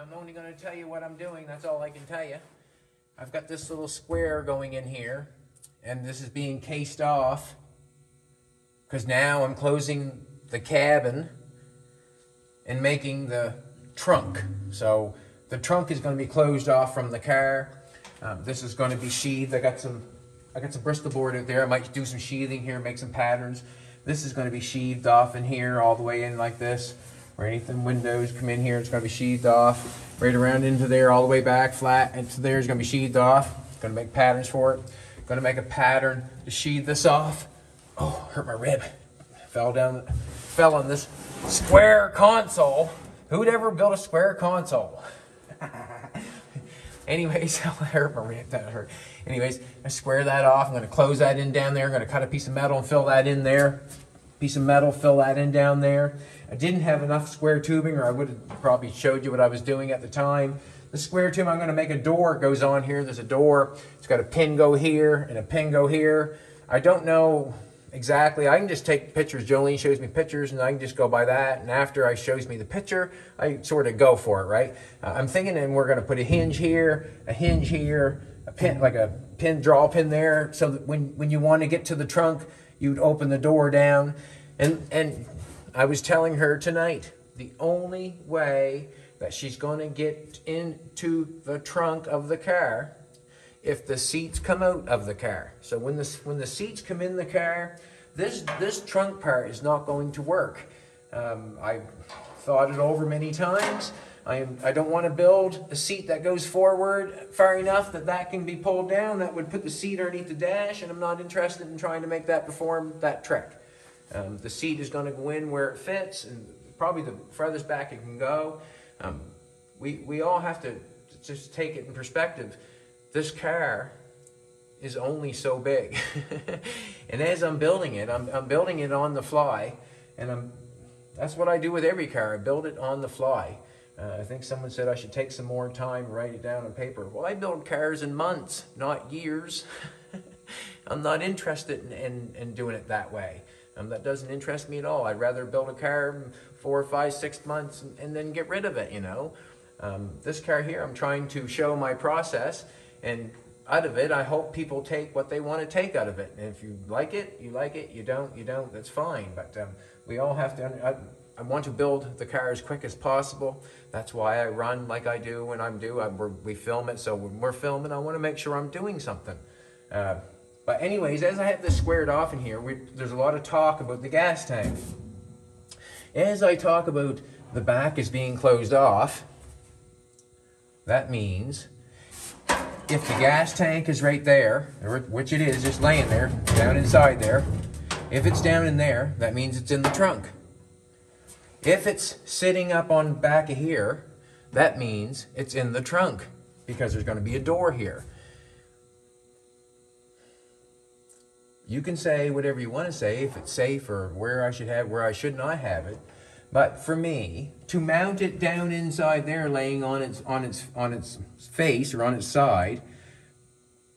I'm only gonna tell you what I'm doing, that's all I can tell you. I've got this little square going in here, and this is being cased off, because now I'm closing the cabin and making the trunk. So the trunk is gonna be closed off from the car. Um, this is gonna be sheathed, I got some, I got some Bristol board out there, I might do some sheathing here, make some patterns. This is gonna be sheathed off in here, all the way in like this or anything windows come in here, it's gonna be sheathed off. Right around into there, all the way back, flat into there is gonna be sheathed off. Gonna make patterns for it. Gonna make a pattern to sheathe this off. Oh, hurt my rib. Fell down, fell on this square console. Who'd ever build a square console? Anyways, I hurt my rib, that hurt. Anyways, I square that off. I'm gonna close that in down there. I'm gonna cut a piece of metal and fill that in there. Piece of metal, fill that in down there. I didn't have enough square tubing or I would have probably showed you what I was doing at the time. The square tube, I'm going to make a door. It goes on here. There's a door. It's got a pin go here and a pin go here. I don't know exactly. I can just take pictures. Jolene shows me pictures and I can just go by that. And after I shows me the picture, I sort of go for it, right? Uh, I'm thinking and we're going to put a hinge here, a hinge here, a pin, like a pin, draw pin there. So that when, when you want to get to the trunk, you'd open the door down. And, and I was telling her tonight, the only way that she's going to get into the trunk of the car if the seats come out of the car. So when the, when the seats come in the car, this, this trunk part is not going to work. Um, I thought it over many times. I, I don't want to build a seat that goes forward far enough that that can be pulled down. That would put the seat underneath the dash, and I'm not interested in trying to make that perform that trick. Um, the seat is going to go in where it fits and probably the furthest back it can go. Um, we, we all have to just take it in perspective. This car is only so big. and as I'm building it, I'm, I'm building it on the fly. And I'm, that's what I do with every car. I build it on the fly. Uh, I think someone said I should take some more time and write it down on paper. Well, I build cars in months, not years. I'm not interested in, in, in doing it that way. Um, that doesn't interest me at all. I'd rather build a car four, five, six months and, and then get rid of it, you know. Um, this car here, I'm trying to show my process and out of it, I hope people take what they want to take out of it. And if you like it, you like it. You don't, you don't, that's fine. But um, we all have to, I, I, want to build the car as quick as possible. That's why I run like I do when I'm due. I, we film it, so when we're filming, I want to make sure I'm doing something. Uh, but anyways, as I have this squared off in here, we, there's a lot of talk about the gas tank. As I talk about the back is being closed off, that means if the gas tank is right there, which it is, just laying there, down inside there, if it's down in there, that means it's in the trunk. If it's sitting up on back of here, that means it's in the trunk because there's going to be a door here. You can say whatever you want to say, if it's safe or where I should have, where I should not have it. But for me, to mount it down inside there, laying on its on its on its face or on its side,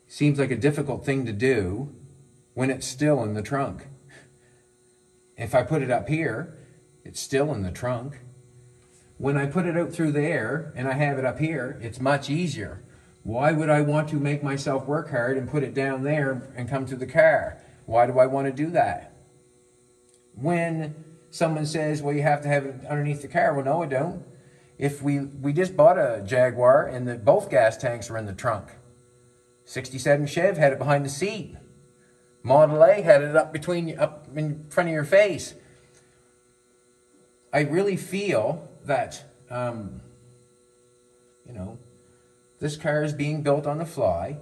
seems like a difficult thing to do when it's still in the trunk. If I put it up here, it's still in the trunk. When I put it out through the air and I have it up here, it's much easier. Why would I want to make myself work hard and put it down there and come to the car? Why do I want to do that? When someone says, well, you have to have it underneath the car, well, no, I don't. If we, we just bought a Jaguar and the, both gas tanks were in the trunk. 67 Chev had it behind the seat. Model A had it up between up in front of your face. I really feel that, um, you know, this car is being built on the fly.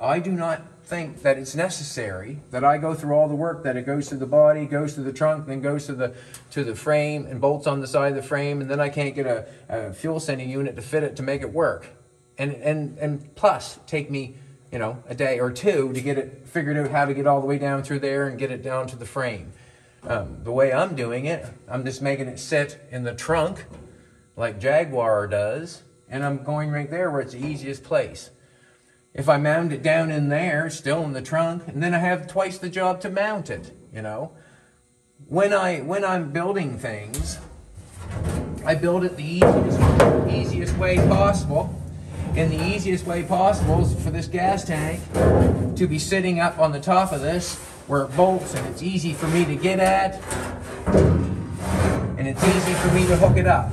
I do not think that it's necessary that I go through all the work that it goes to the body, goes to the trunk, then goes to the to the frame and bolts on the side of the frame, and then I can't get a, a fuel sending unit to fit it to make it work. And and and plus take me, you know, a day or two to get it figured out how to get all the way down through there and get it down to the frame. Um, the way I'm doing it, I'm just making it sit in the trunk like Jaguar does and I'm going right there where it's the easiest place. If I mount it down in there, still in the trunk, and then I have twice the job to mount it, you know. When, I, when I'm building things, I build it the easiest, easiest way possible. And the easiest way possible is for this gas tank to be sitting up on the top of this where it bolts and it's easy for me to get at and it's easy for me to hook it up.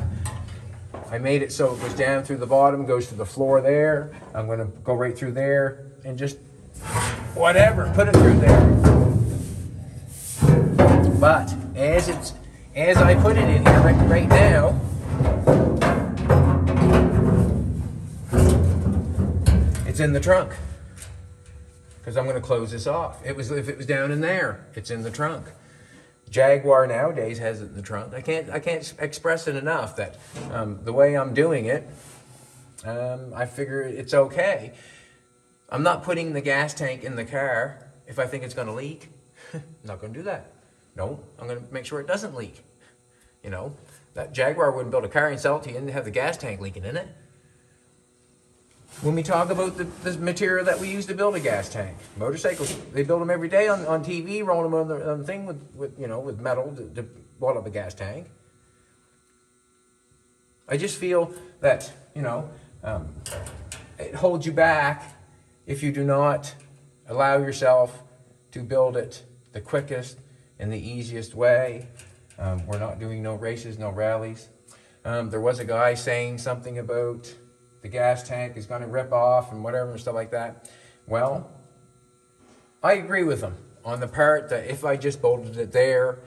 I made it so it goes down through the bottom, goes to the floor there. I'm gonna go right through there and just whatever, put it through there. But as it's as I put it in here right, right now, it's in the trunk because I'm going to close this off. It was if it was down in there, it's in the trunk. Jaguar nowadays has it in the trunk. I can't I can't express it enough that um, the way I'm doing it, um, I figure it's okay. I'm not putting the gas tank in the car if I think it's going to leak. I'm not going to do that. No, I'm going to make sure it doesn't leak. You know, that Jaguar wouldn't build a car and sell it to you and have the gas tank leaking in it. When we talk about the, the material that we use to build a gas tank, motorcycles, they build them every day on, on TV, rolling them on the, on the thing with, with, you know, with metal to, to up a gas tank. I just feel that, you know, um, it holds you back if you do not allow yourself to build it the quickest and the easiest way. Um, we're not doing no races, no rallies. Um, there was a guy saying something about the gas tank is going to rip off and whatever and stuff like that. Well, I agree with him on the part that if I just bolted it there,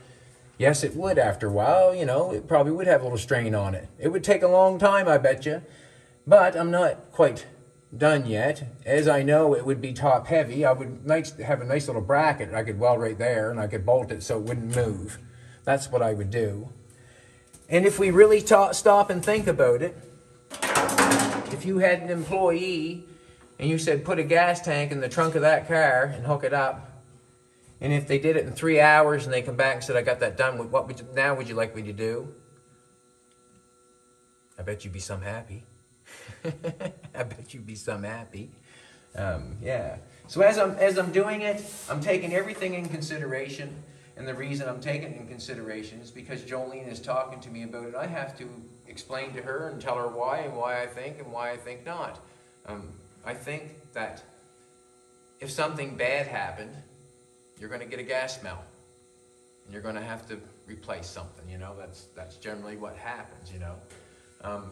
yes, it would after a while. You know, it probably would have a little strain on it. It would take a long time, I bet you. But I'm not quite done yet. As I know, it would be top heavy. I would nice have a nice little bracket I could weld right there, and I could bolt it so it wouldn't move. That's what I would do. And if we really stop and think about it, if you had an employee and you said put a gas tank in the trunk of that car and hook it up, and if they did it in three hours and they come back and said I got that done, what would you, now would you like me to do? I bet you'd be some happy. I bet you'd be some happy. Um, yeah. So as I'm as I'm doing it, I'm taking everything in consideration. And the reason I'm taking it in consideration is because Jolene is talking to me about it. I have to explain to her and tell her why and why I think and why I think not. Um, I think that if something bad happened, you're going to get a gas smell. And you're going to have to replace something, you know. That's, that's generally what happens, you know. Um,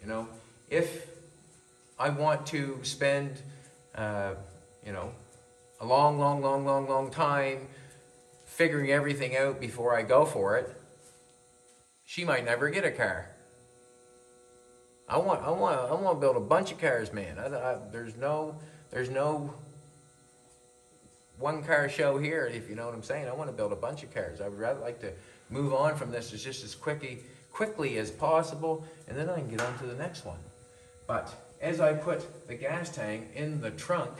you know, if I want to spend, uh, you know, a long, long, long, long, long time figuring everything out before I go for it, she might never get a car. I want, I want, I want to build a bunch of cars, man. I, I, there's no, there's no one car show here, if you know what I'm saying. I want to build a bunch of cars. I would rather like to move on from this as just as quickly, quickly as possible, and then I can get on to the next one. But as I put the gas tank in the trunk,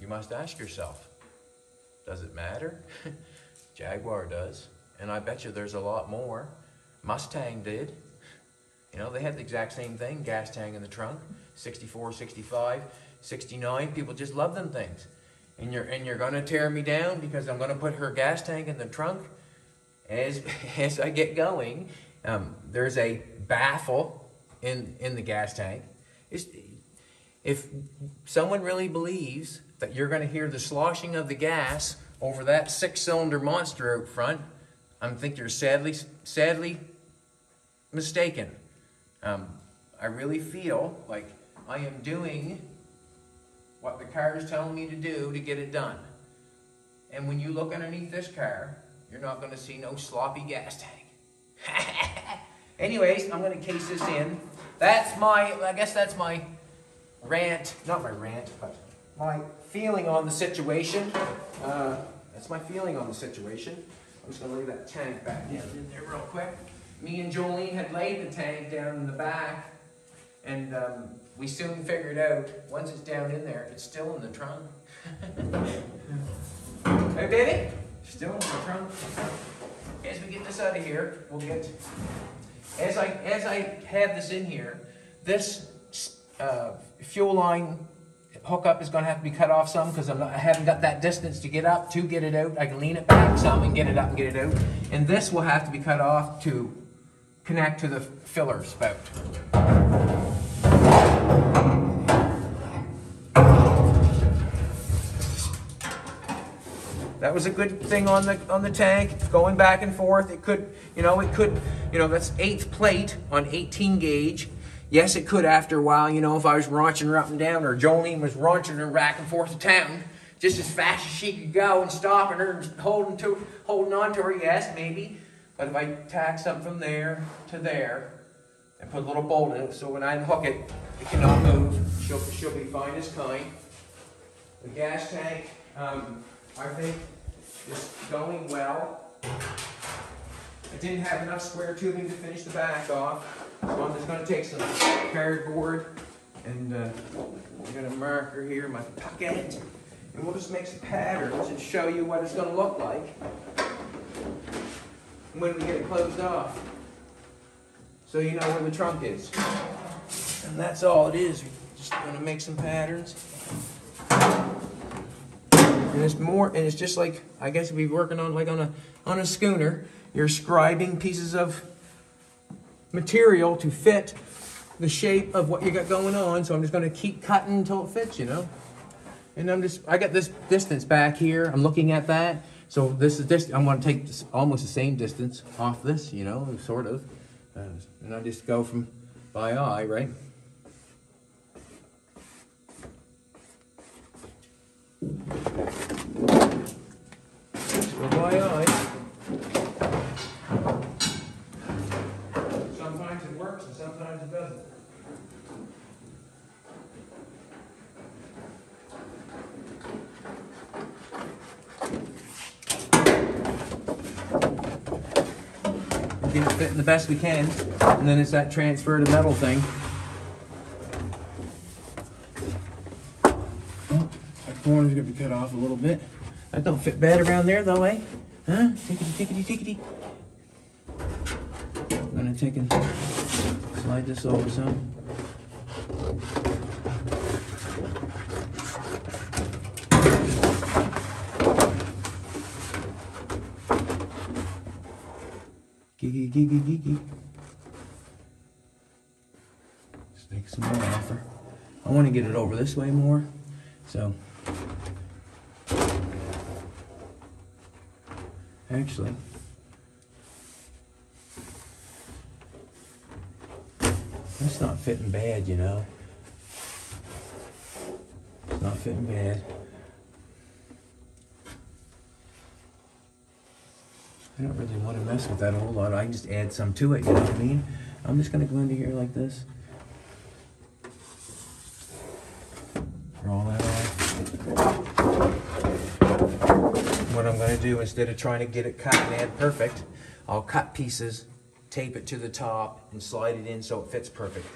you must ask yourself, does it matter? Jaguar does. And I bet you there's a lot more. Mustang did. You know, they had the exact same thing, gas tank in the trunk, 64, 65, 69. People just love them things. And you're and you're gonna tear me down because I'm gonna put her gas tank in the trunk as as I get going. Um, there's a baffle in in the gas tank. It's, if someone really believes that you're going to hear the sloshing of the gas over that six-cylinder monster out front, I think you're sadly, sadly mistaken. Um, I really feel like I am doing what the car is telling me to do to get it done. And when you look underneath this car, you're not going to see no sloppy gas tank. Anyways, I'm going to case this in. That's my, I guess that's my rant, not my rant, but my feeling on the situation. Uh, that's my feeling on the situation. I'm just going to lay that tank back down in there real quick. Me and Jolene had laid the tank down in the back, and um, we soon figured out once it's down in there, it's still in the trunk. hey, baby, still in the trunk. As we get this out of here, we'll get. As I as I have this in here, this uh, fuel line hookup is gonna have to be cut off some because I haven't got that distance to get up to get it out. I can lean it back some and get it up and get it out. And this will have to be cut off to connect to the filler spout. That was a good thing on the on the tank, going back and forth. It could, you know, it could, you know, that's eighth plate on 18 gauge. Yes, it could after a while, you know, if I was raunching her up and down, or Jolene was raunching her back and forth to town, just as fast as she could go and stopping her and holding to holding on to her, yes, maybe. But if I tack something from there to there and put a little bolt in it, so when I hook it, it cannot move. She'll she'll be fine as kind. The gas tank, um, I think, is going well. I didn't have enough square tubing to finish the back off, so I'm just gonna take some cardboard and uh, I got a marker here, in my pocket, and we'll just make some patterns and show you what it's gonna look like when we get it closed off. So you know where the trunk is. And that's all it is. We're just gonna make some patterns. And it's more, and it's just like, I guess if you're working on, like on a, on a schooner, you're scribing pieces of material to fit the shape of what you got going on. So I'm just gonna keep cutting until it fits, you know? And I'm just, I got this distance back here. I'm looking at that. So this is this, I'm gonna take this, almost the same distance off this, you know, sort of. Uh, And I just go from by eye, right? Go by eye. Sometimes it works and sometimes it doesn't. We get it the best we can, and then it's that transfer to metal thing. Oh, That corner's gonna be cut off a little bit. That don't fit bad around there though, eh? Huh? Tickety, tickety, tickety. I'm gonna take and slide this over some. Giggy, giggy, giggy. Take some more off her. I want to get it over this way more, so. Actually. That's not fitting bad, you know. It's not fitting bad. I don't really want to mess with that a whole lot. I can just add some to it, you know what I mean? I'm just gonna go into here like this. Roll that off. What I'm gonna do, instead of trying to get it cut and add perfect, I'll cut pieces, tape it to the top, and slide it in so it fits perfect.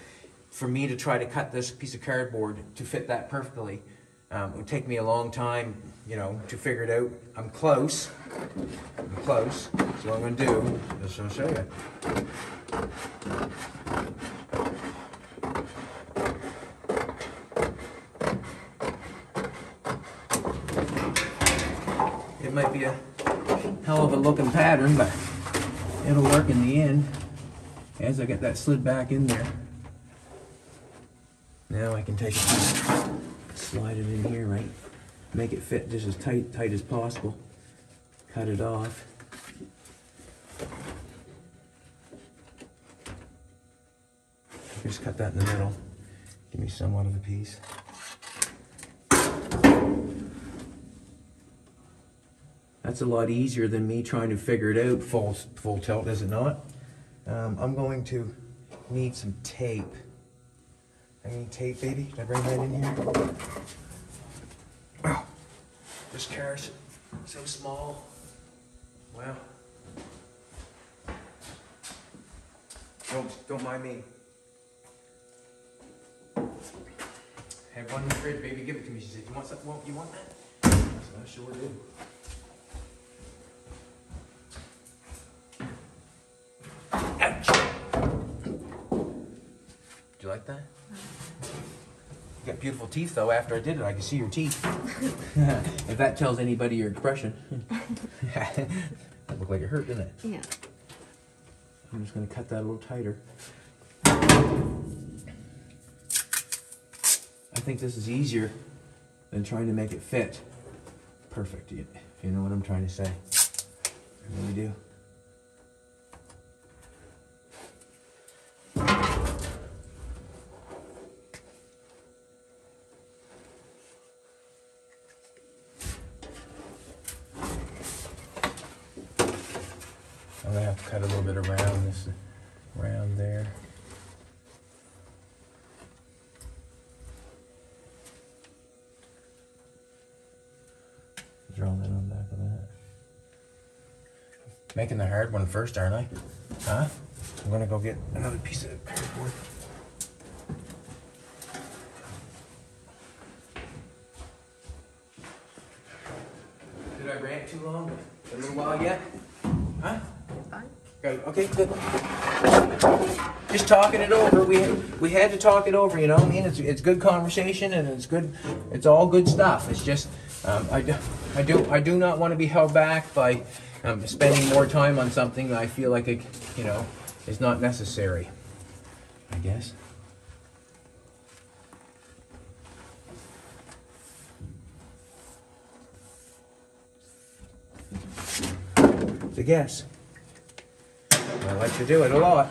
For me to try to cut this piece of cardboard to fit that perfectly, um, it would take me a long time, you know, to figure it out. I'm close. I'm close. So what I'm gonna do is I'll show you. It might be a hell of a looking pattern, but it'll work in the end. As I get that slid back in there. Now I can take it, slide it in here, right? Make it fit just as tight, tight as possible. Cut it off. Just cut that in the middle. Give me somewhat of a piece. That's a lot easier than me trying to figure it out full, full tilt, is it not? Um, I'm going to need some tape. I need tape, baby. Can I bring that in here? Oh, this car's so small. Wow. Don't, don't mind me. I Have one in the fridge, baby. Give it to me. She said, "You want something? You want that?" I said, "I sure do." Ouch. Do you like that? You got beautiful teeth though. After I did it, I can see your teeth. if that tells anybody your expression. that looked like it hurt, didn't it? Yeah. I'm just gonna cut that a little tighter. I think this is easier than trying to make it fit. Perfect, if you know what I'm trying to say. I really do. I'm gonna have to cut a little bit around this, around there. Draw that on back of that. Making the hard one first, aren't I? Huh? I'm gonna go get another piece of cardboard. Did I rant too long? A little while yet? Huh? Fine. Okay, good. Just talking it over. We we had to talk it over. You know, what I mean, it's it's good conversation and it's good. It's all good stuff. It's just um, I, do, I do I do not want to be held back by um, spending more time on something that I feel like it you know is not necessary. I guess. It's a guess. I like to do it a lot.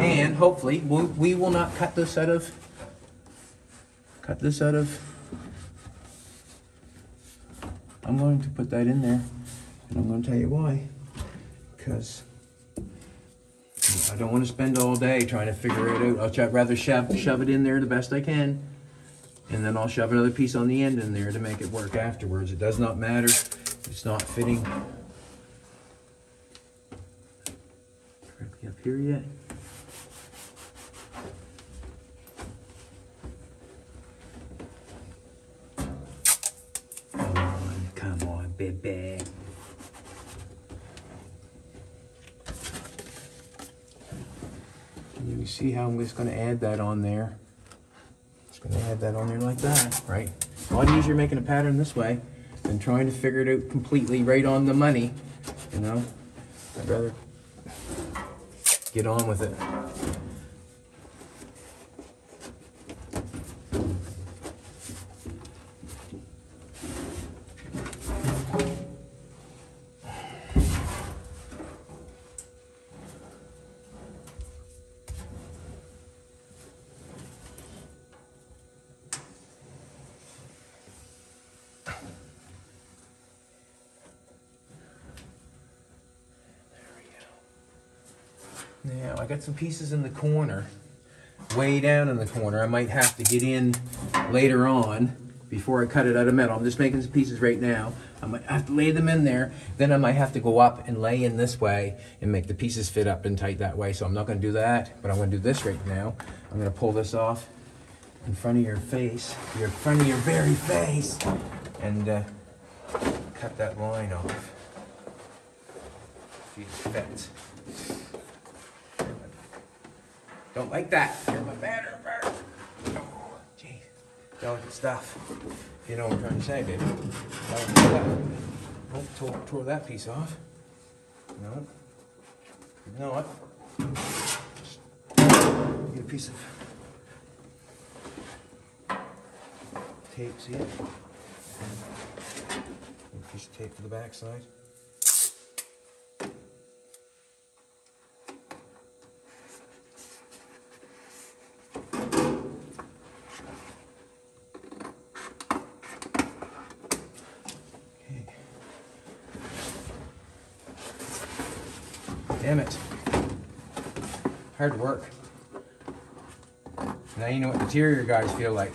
And hopefully, we, we will not cut this out of, cut this out of, I'm going to put that in there, and I'm going to tell you why. Because I don't want to spend all day trying to figure it out. I'll rather shove, shove it in there the best I can. And then I'll shove another piece on the end in there to make it work afterwards. It does not matter. It's not fitting correctly up here yet. Come on, baby. You see how I'm just gonna add that on there? Just gonna add that on there like that, right? A lot easier making a pattern this way than trying to figure it out completely right on the money, you know? I'd rather get on with it. Now, I got some pieces in the corner, way down in the corner. I might have to get in later on before I cut it out of metal. I'm just making some pieces right now. I might have to lay them in there. Then I might have to go up and lay in this way and make the pieces fit up and tight that way. So I'm not gonna do that, but I'm gonna do this right now. I'm gonna pull this off in front of your face, your front of your very face, and uh, cut that line off. See it. Don't like that. You're my batter. Oh, gee. Delicate stuff. You know what I'm trying to say, baby. Delicate stuff. Oh, tore, tore that piece off. No. You know what? Get a piece of tape, see it? A piece of tape for the back Damn it. Hard work. Now you know what interior guys feel like.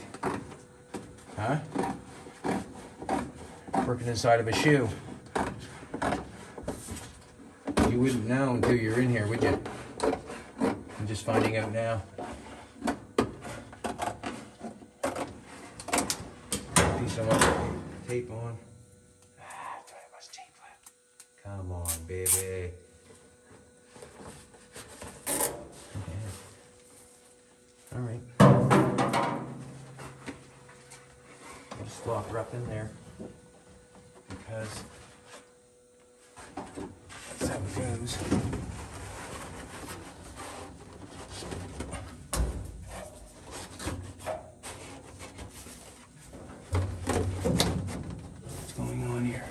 Huh? Working inside of a shoe. You wouldn't know until you're in here, would you? I'm just finding out now. Piece of tape on. Ah, do have much tape left? Come on, baby. All right. I'll just lock her up in there because that's how it goes. What's going on here?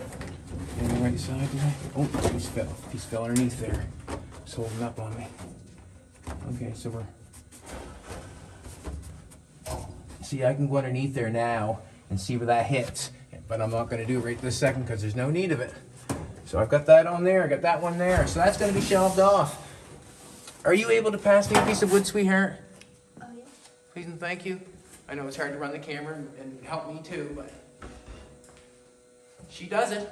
On the right side? Oh, piece fell. Piece fell underneath there. It's holding up on me. Okay, so we're. See, I can go underneath there now and see where that hits, but I'm not gonna do it right this second because there's no need of it. So I've got that on there, I got that one there, so that's gonna be shelved off. Are you able to pass me a piece of wood, sweetheart? Oh, yeah. Please and thank you. I know it's hard to run the camera and- and help me too, but she does it.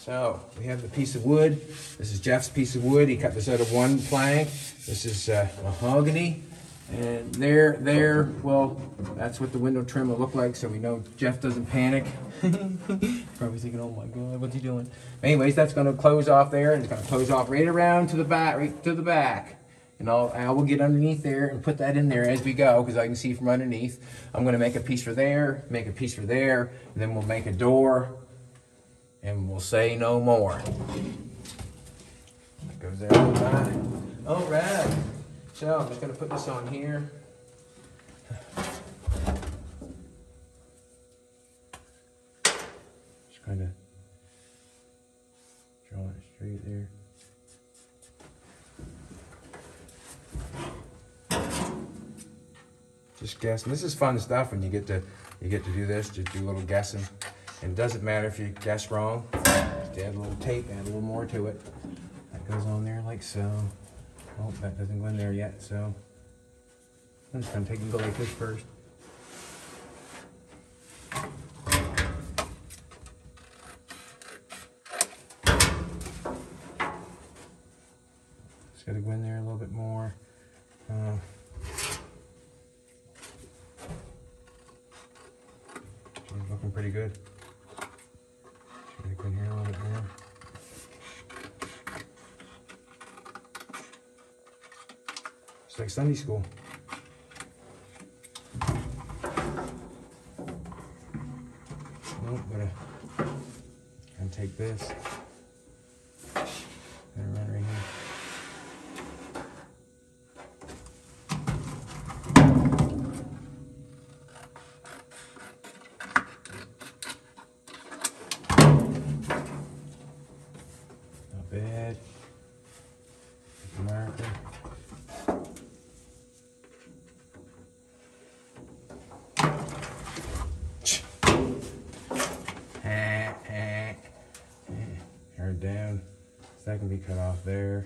So we have the piece of wood. This is Jeff's piece of wood. He cut this out of one plank. This is uh, mahogany. And there, there, well, that's what the window trim will look like, so we know Jeff doesn't panic. Probably thinking, oh my God, what's he doing? Anyways, that's gonna close off there, and it's gonna close off right around to the back, right to the back. And I'll, I will get underneath there and put that in there as we go, because I can see from underneath. I'm gonna make a piece for there, make a piece for there, and then we'll make a door, and we'll say no more. That goes there all right. All right. So I'm just gonna put this on here. Just kind of draw it straight there. Just guessing. This is fun stuff when you get to you get to do this. Just do a little guessing. And it doesn't matter if you guess wrong. Just add a little tape, add a little more to it. That goes on there like so. Oh, that doesn't go in there yet, so I'm just gonna take and go like this first. Just gotta go in there a little bit more. Uh, looking pretty good. Just gotta go in here a little bit more. It's like Sunday school. Nope, gotta, gotta take this. That can be cut off there.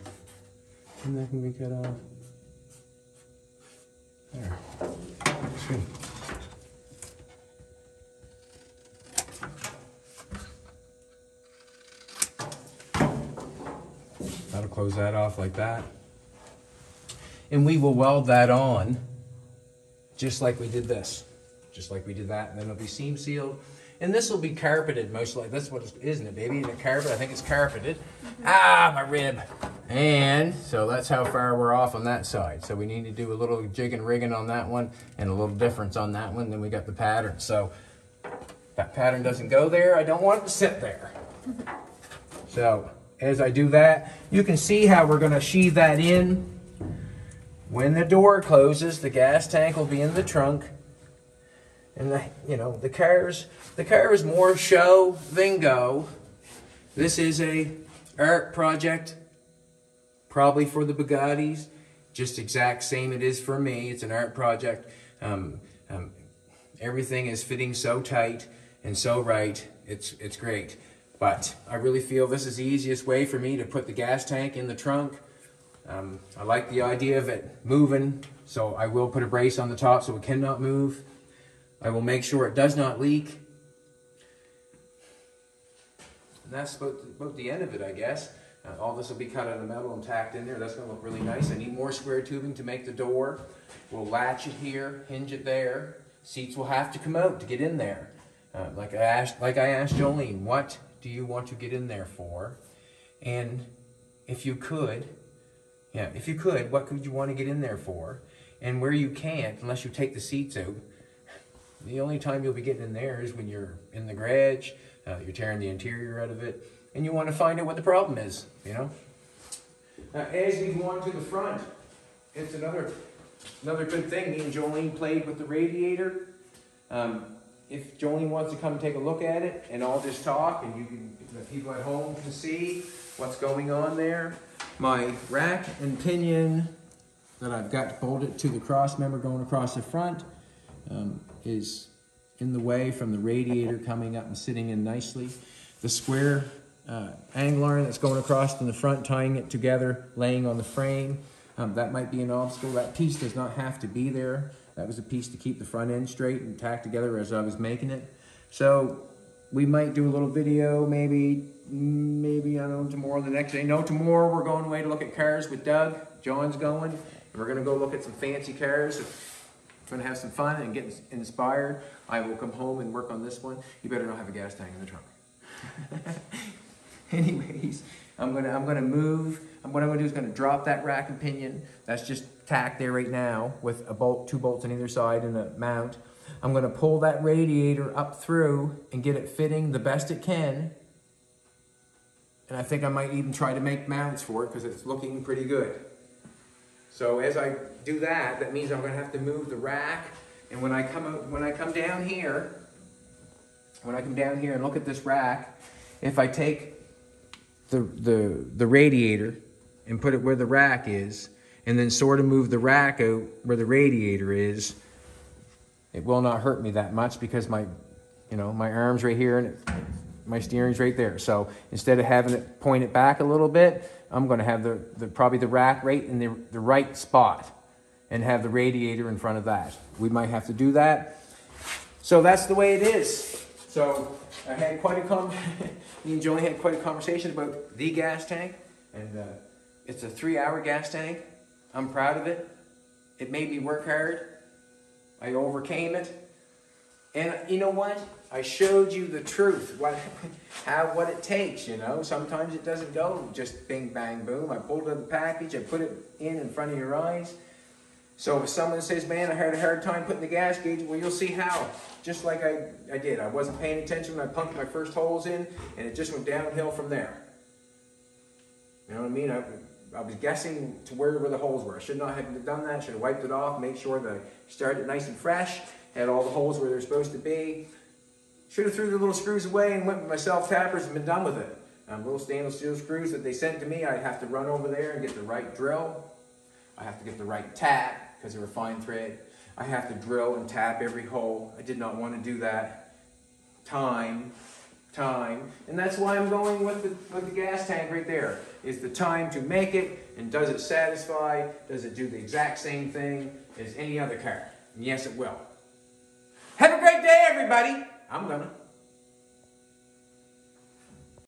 And that can be cut off. There. Good. That'll close that off like that. And we will weld that on just like we did this. Just like we did that, and then it'll be seam sealed. And this will be carpeted most likely. That's what isn't it, baby? It carpet? I think it's carpeted. Ah, my rib. And so that's how far we're off on that side. So we need to do a little jig and rigging on that one and a little difference on that one. Then we got the pattern. So that pattern doesn't go there. I don't want it to sit there. So as I do that, you can see how we're gonna sheathe that in. When the door closes, the gas tank will be in the trunk. And the, you know, the car's, the car is more show than go. This is a art project, probably for the Bugattis. Just exact same it is for me. It's an art project. Um, um, everything is fitting so tight and so right. It's, it's great. But I really feel this is the easiest way for me to put the gas tank in the trunk. Um, I like the idea of it moving, so I will put a brace on the top so it cannot move. I will make sure it does not leak. That's about, about the end of it, I guess. Uh, all this will be cut out of metal and tacked in there. That's going to look really nice. I need more square tubing to make the door. We'll latch it here, hinge it there. Seats will have to come out to get in there. Uh, like I asked, like I asked Jolene, what do you want to get in there for? And if you could, yeah, if you could, what could you want to get in there for? And where you can't, unless you take the seats out, the only time you'll be getting in there is when you're in the garage, uh, you're tearing the interior out of it, and you want to find out what the problem is, you know? As we go on to the front, it's another another good thing. Me and Jolene played with the radiator. Um, if Jolene wants to come take a look at it, and I'll just talk, and you can, the people at home can see what's going on there. My rack and pinion that I've got bolted to the cross member going across the front um, is in the way from the radiator coming up and sitting in nicely. The square uh, angle iron that's going across in the front, tying it together, laying on the frame. Um, that might be an obstacle. That piece does not have to be there. That was a piece to keep the front end straight and tacked together as I was making it. So we might do a little video, maybe, maybe, I don't know, tomorrow, the next day. No, tomorrow we're going away to look at cars with Doug. John's going. And we're going to go look at some fancy cars. Going to have some fun and get inspired. I will come home and work on this one. You better not have a gas tank in the trunk. Anyways, I'm gonna I'm gonna move. And what I'm gonna do is gonna drop that rack and pinion. That's just tacked there right now with a bolt, two bolts on either side and a mount. I'm gonna pull that radiator up through and get it fitting the best it can. And I think I might even try to make mounts for it because it's looking pretty good. So as I do that, that means I'm gonna have to move the rack. And when I come when I come down here, when I come down here and look at this rack, if I take the, the, the radiator and put it where the rack is, and then sort of move the rack out where the radiator is, it will not hurt me that much because my, you know, my arm's right here and it, my steering's right there. So instead of having it point it back a little bit, I'm going to have the, the probably the rack right in the, the right spot and have the radiator in front of that. We might have to do that. So that's the way it is. So I had quite a com. me and Joni had quite a conversation about the gas tank, and uh, it's a three-hour gas tank. I'm proud of it. It made me work hard. I overcame it, and you know what? I showed you the truth. What, how, what it takes. You know, sometimes it doesn't go just bing, bang, boom. I pulled out the package. I put it in in front of your eyes. So if someone says, man, I had a hard time putting the gas gauge, well, you'll see how. Just like I, I did. I wasn't paying attention when I pumped my first holes in, and it just went downhill from there. You know what I mean? I, I was guessing to where, where the holes were. I should not have done that. I Should have wiped it off, make sure that I started nice and fresh, had all the holes where they're supposed to be. Should have threw the little screws away and went with my self-tappers and been done with it. Um, little stainless steel screws that they sent to me, I'd have to run over there and get the right drill. I have to get the right tap because they're a fine thread. I have to drill and tap every hole. I did not want to do that. Time, time. And that's why I'm going with the, with the gas tank right there. Is the time to make it and does it satisfy? Does it do the exact same thing as any other car? And yes, it will. Have a great day, everybody. I'm gonna.